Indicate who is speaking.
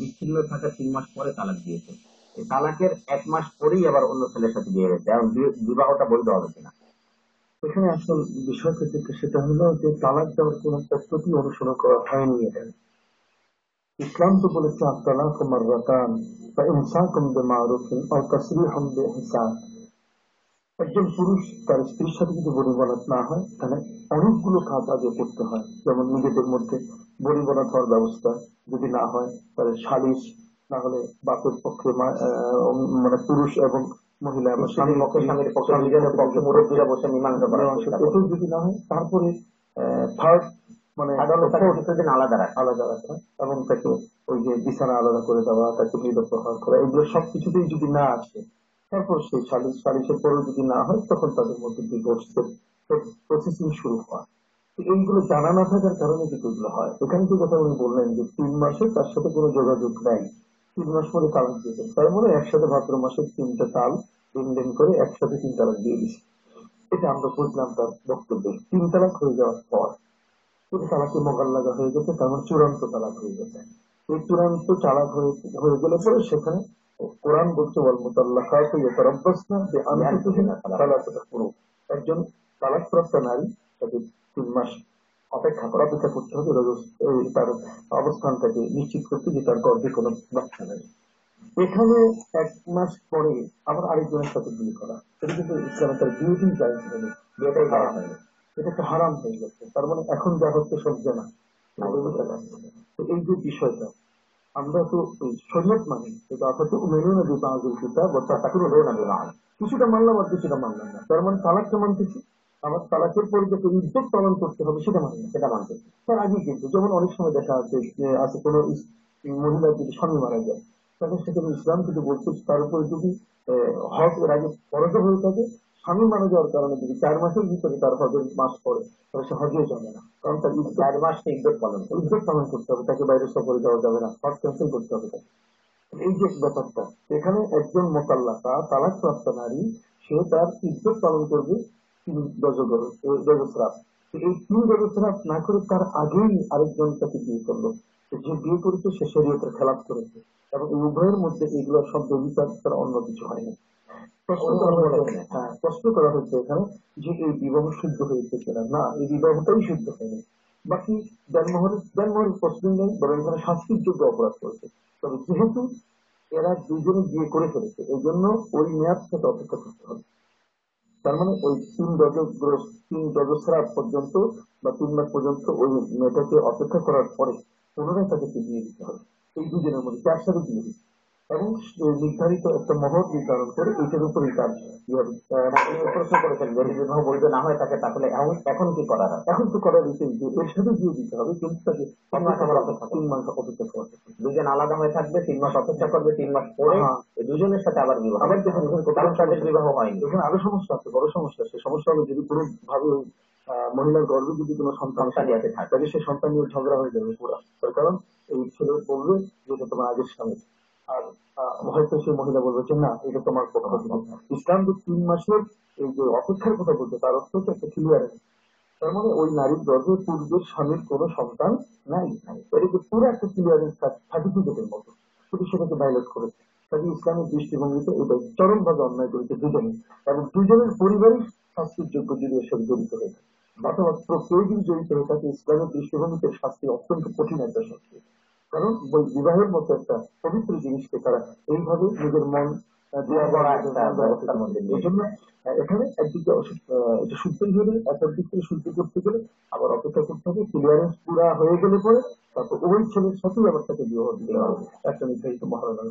Speaker 1: বিচ্ছিন্ন থাকা তিন মাস পরে তালাক দিয়েছে। তালাকের এক মাস পরেই আবার অন্য ছেলের সাথে বিয়ে হয়েছে। বিবাহটা বৈধ হবে কিনা?
Speaker 2: এখানে আসল বিষয়টা থেকে সেটা হলো যে, তালাক দেওয়ার কোন পদ্ধতি অনুসরণ করা হয়নি এখানে। ইসলাম তো বলেছে আত্মালা কুমার রতান বা ইনসাকুম বে মারুফিন ও তাসরিহুম বে হিসান একজন পুরুষ তার স্ত্রীর সাথে যদি বনিবনাত না হয় তাহলে অনেকগুলো কাজ আগে করতে হয়। যেমন নিজেদের মধ্যে বনিবনাত হওয়ার ব্যবস্থা যদি না হয় তাহলে সালিশ না হলে বাপের পক্ষে মানে পুরুষ এবং মহিলা বা
Speaker 1: স্বামী পক্ষে স্বামীর পক্ষে দুজনের পক্ষে মুরব্বীরা বসে মীমাংসা চেষ্টা
Speaker 2: এটাও যদি না হয় তারপরে থার্ড মানে
Speaker 1: আলাদা রাখে।
Speaker 2: আলাদা রাখা। এবং তাকে ওই যে বিছানা আলাদা করে দেওয়া তাকে নিরপহার করা এগুলো সবকিছুতেই যদি না আসে তারপর সেই সালিশ পরেও যদি না হয়, তখন তাদের মধ্যে ডিভোর্সের প্রসেসিং শুরু হয়। এইগুলো জানা না থাকার কারণে কিন্তু এগুলো হয়। এখানে যে কথা উনি বললেন যে তিন মাসে তার সাথে কোনো যোগাযোগ নাই। তিন মাস পরে তালাক দিয়েছেন তার মানে একসাথে ভাদ্র মাসের তিনটা তাল লেনদেন করে একসাথে তিন তালাক দিয়ে দিচ্ছে এটা আমরা বুঝলাম তার বক্তব্যে। তিন তালাক হয়ে যাওয়ার পর যদি তালাকে মগাল লাগা হয়ে গেছে, তার মানে চূড়ান্ত তালাক হয়ে গেছে। এই চূড়ান্ত তালাক হয়ে গেলে পরে সেখানে কোরআন বলছে ওয়াল মুতাল্লাকাতু ইয়াতারাব্বাসনা বিআনফুসিহিন্না সালাসাতা কুরু একজন তালাকপ্রাপ্ত নারী তাকে তিন মাস অপেক্ষা করা অপেক্ষা করতে হবে তার অবস্থানটাকে নিশ্চিত করতে যে তার গর্ভে কোনো বাচ্চা নেই। এখানে এক মাস পরে আবার আরেকজনের সাথে বিয়ে করা। এটা কিন্তু ইসলামে তার বিয়েতেই যায় হয়নি বিয়েটাই হারাম হয়নি এটা তো হারাম হয়ে গেছে। তার মানে এখন যা হচ্ছে সব জানা। তো এই যে বিষয়টা আমরা তো শরীয়ত মানি, কিন্তু আমরা তো মেনে না যে বাঙালির পিতা বর্তা তাকে রোগ না কিছুটা মানলাম, আর কিছুটা মানলাম না। তার মানে তালাকটা মানতেছি আমার তালাকের পরে যে উদ্যোগ পালন করতে হবে, সেটা মানি না,
Speaker 1: সেটা মানতে
Speaker 2: তার আগে কিন্তু, যেমন অনেক সময় দেখা আছে, যে আছে কোনো মহিলার যদি স্বামী মারা যায়, তাহলে সেখানে ইসলাম যদি বলছে তার উপরে যদি হজ এর আগে ফরজ হয়ে থাকে স্বামী মারা যাওয়ার কারণে যদি চার মাসের ভিতরে তার হজের মাস পড়ে। তাহলে সে হজেও যাবে না। কারণ তার
Speaker 1: চার মাস ইজ্জত পালন করবে
Speaker 2: উদ্যোগ পালন করতে হবে তাকে বাইরে সফরে যাওয়া যাবে না। হজ ক্যান্সেল করতে হবে তাকে। এই যে ব্যাপারটা এখানে একজন মোতাল্লাকা তালাক প্রাপ্ত নারী সে তার ইজ্জত পালন করবে তিন গজগর গজস্রাব এই তিন গজস্রাব না করে তার আগেই আরেকজন তাকে বিয়ে করল। যে বিয়ে করেছে সে শরীয়তের খেলাপ করেছে। এবং উভয়ের মধ্যে এগুলো সব ব্যবচার ছাড়া অন্য কিছু হয়নি। প্রশ্ন করা হয়েছে হ্যাঁ প্রশ্ন করা হয়েছে এখানে যে এই বিবাহ শুদ্ধ হয়েছে কিনা। না এই বিবাহটাই শুদ্ধ হয়নি। বাকি দেনমোহরের দেনমোহরের প্রশ্নই নেই বরং এখানে শাস্তির যোগ্য অপরাধ করেছে। তবে যেহেতু এরা দুজনে বিয়ে করে ফেলেছে এই জন্য ওই মেয়াদ থেকে অপেক্ষা করতে হবে। তার মানে ওই তিন গজ তিন গজস্রাব পর্যন্ত বা তিন মাস পর্যন্ত ওই মেয়েটাকে অপেক্ষা করার পরে পুনরায় তাকে বিয়ে দিতে হবে। এই দুজনের মধ্যে চার সাথে বিয়ে দিতে এবং নির্ধারিত একটা মহৎ নির্ধারণ করে এইটার উপরেই কাজ
Speaker 1: প্রশ্ন করেছেন যদি বিবাহ বৈধ না হয়ে থাকে তাহলে এখন কি করার
Speaker 2: এখন তো করার উচিত যে এর সাথে বিয়ে দিতে হবে কিন্তু তাকে
Speaker 1: তিন মাস আবার অপেক্ষা
Speaker 2: তিন মাস অপেক্ষা করতে হবে।
Speaker 1: দুজন আলাদা হয়ে থাকবে তিন মাস অপেক্ষা করবে তিন মাস পরে
Speaker 2: হ্যাঁ।
Speaker 1: দুজনের সাথে আবার বিবাহ।
Speaker 2: আবার কত
Speaker 1: কারণ তাদের বিবাহ হয়নি।
Speaker 2: এখানে আরও সমস্যা আছে বড় সমস্যা আছে সমস্যা হলো যদি কোনো ভাবে মহিলার গর্ভে যদি কোনো সন্তান
Speaker 1: সন্তান
Speaker 2: থাকে। তাহলে সে সন্তান নিয়ে ঝগড়া হয়ে যাবে পুরো। তার কারণ এই ছেলে বলবে যে তোমার আগের স্বামী। আর হয়তো সেই মহিলা বলবে যে, না, এটা তোমার পক্ষ থেকে ইসলাম যে তিন মাসের এই যে অপেক্ষার কথা বলছে, তার অর্থ হচ্ছে একটা ক্লিয়ারেন্স তার মানে ওই নারীর গর্ভে পূর্বের স্বামীর কোনো সন্তান নাই এটা যে পুরো একটা ক্লিয়ারেন্স সার্টিফিকেটের মতো। শুধু সেটাকে ভাইলেট করেছে কাজে ইসলামের দৃষ্টিভঙ্গিতে এটা চরম ভাবে অন্যায় করেছে দুজনে। এবং দুজনের পরিবারই শাস্তির যোগ্য যদি এসব জড়িত হয়ে থাকে অথবা কেউ যদি জড়িত হয়ে থাকে ইসলামের দৃষ্টিভঙ্গিতে শাস্তি অত্যন্ত কঠিন একটা শাস্তি কারণ ওই বিবাহের মতো একটা পবিত্র জিনিসকে তারা এইভাবে নিজের মন
Speaker 1: মধ্যে
Speaker 2: জন্য এখানে একদিকে এটা শুদ্ধই হবে একর দিক থেকে শুদ্ধ করতে গেলে আবার অপেক্ষা করতে হবে ক্লিয়ারেন্স পুরা হয়ে গেলে পরে তারপর ওই ছেলের সাথেই আবার তাকে বিবাহ দিতে হবে। একটা নির্ধারিত মহারণা